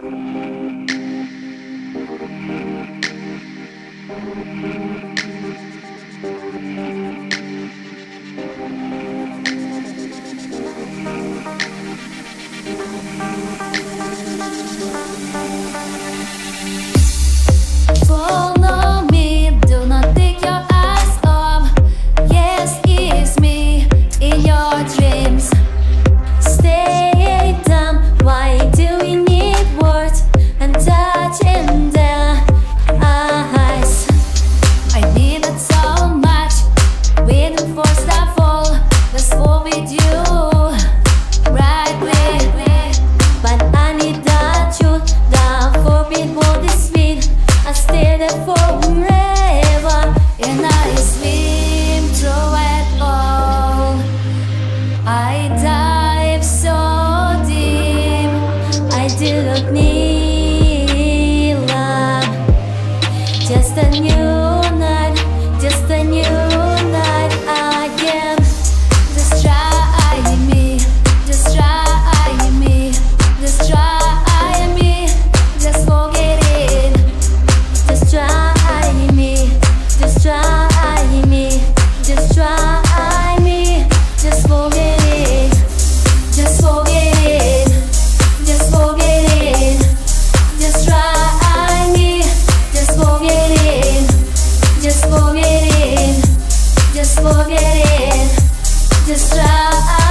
didn't just a new ta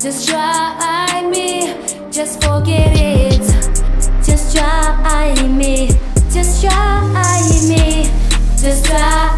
Just try me, just forget it. Just try me, just try me, just try.